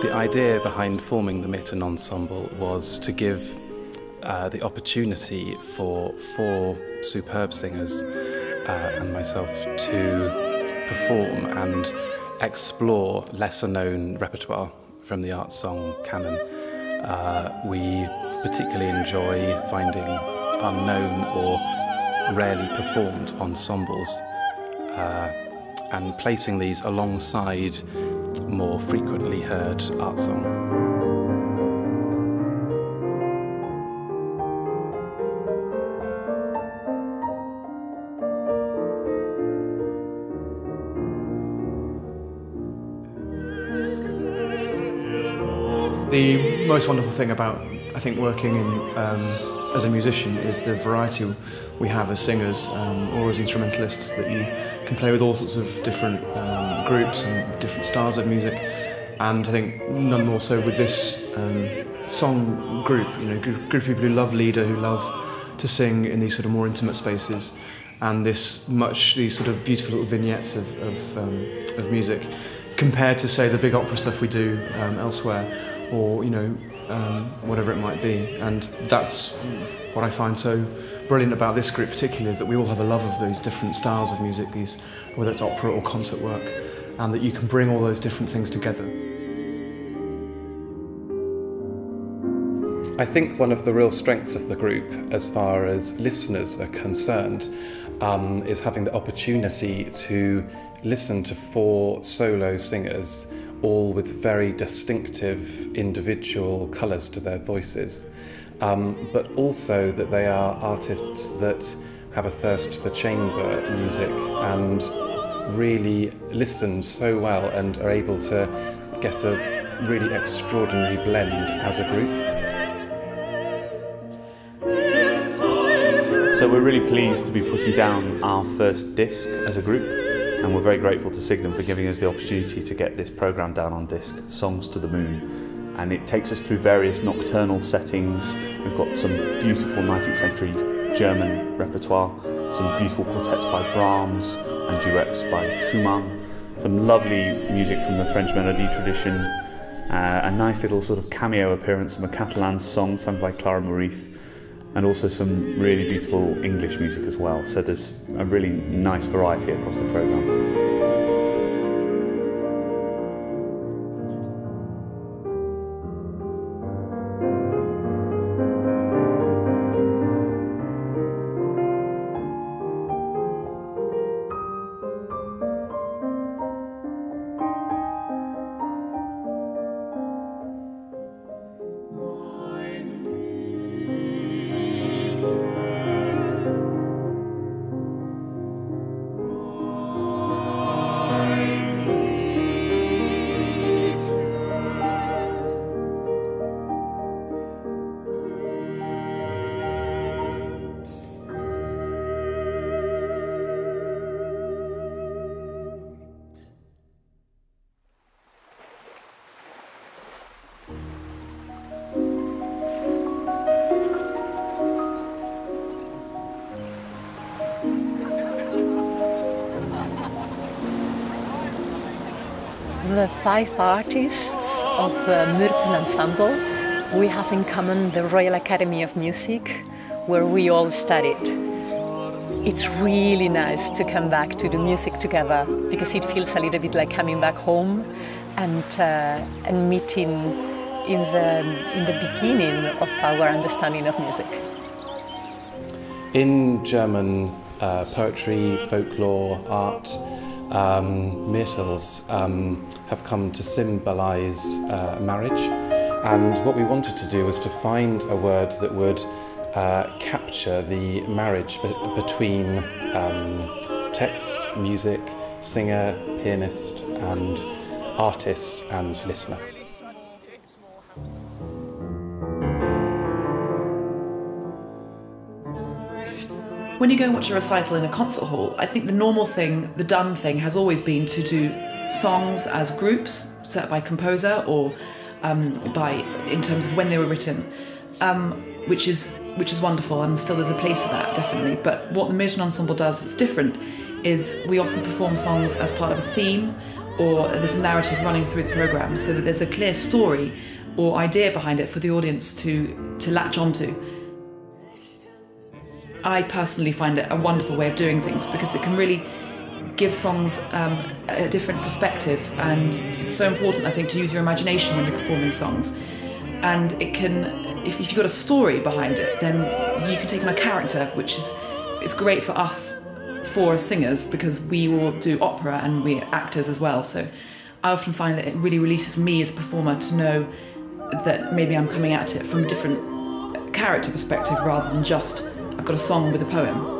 The idea behind forming the Myrthen Ensemble was to give uh, the opportunity for four superb singers uh, and myself to perform and explore lesser known repertoire from the art song canon. Uh, we particularly enjoy finding unknown or rarely performed ensembles uh, and placing these alongside more frequently heard art song. The most wonderful thing about, I think, working in, um, as a musician is the variety we have as singers um, or as instrumentalists that you can play with all sorts of different um, groups and different styles of music. And I think none more so with this um, song group, you know, group, group of people who love lieder, who love to sing in these sort of more intimate spaces and this much, these sort of beautiful little vignettes of, of, um, of music compared to say the big opera stuff we do um, elsewhere or you know um, whatever it might be and that's what I find so brilliant about this group particularly is that we all have a love of those different styles of music these whether it's opera or concert work and that you can bring all those different things together. I think one of the real strengths of the group, as far as listeners are concerned, um, is having the opportunity to listen to four solo singers, all with very distinctive individual colours to their voices, um, but also that they are artists that have a thirst for chamber music and really listen so well and are able to get a really extraordinary blend as a group. So we're really pleased to be putting down our first disc as a group and we're very grateful to Signum for giving us the opportunity to get this programme down on disc, Songs to the Moon. And it takes us through various nocturnal settings. We've got some beautiful 19th century German repertoire, some beautiful quartets by Brahms and duets by Schumann, some lovely music from the French melody tradition, uh, a nice little sort of cameo appearance from a Catalan song sung by Clara Mouriz, and also some really beautiful English music as well. So there's a really nice variety across the programme. The five artists of the Myrthen Ensemble, we have in common the Royal Academy of Music, where we all studied. It's really nice to come back to the music together because it feels a little bit like coming back home and, uh, and meeting in the, in the beginning of our understanding of music. In German uh, poetry, folklore, art, um, myrtles um, have come to symbolize uh, marriage. And what we wanted to do was to find a word that would uh, capture the marriage be between um, text, music, singer, pianist, and artist and listener. When you go and watch a recital in a concert hall, I think the normal thing, the done thing, has always been to do songs as groups, set by composer or um, by in terms of when they were written, um, which is which is wonderful, and still there's a place for that definitely. But what the Myrthen Ensemble does that's different is we often perform songs as part of a theme or there's a narrative running through the program so that there's a clear story or idea behind it for the audience to, to latch onto. I personally find it a wonderful way of doing things because it can really give songs um, a different perspective, and it's so important, I think, to use your imagination when you're performing songs. And it can, if, if you've got a story behind it, then you can take on a character, which is it's great for us for singers because we all do opera and we're actors as well. So I often find that it really releases me as a performer to know that maybe I'm coming at it from a different character perspective rather than just I've got a song with a poem.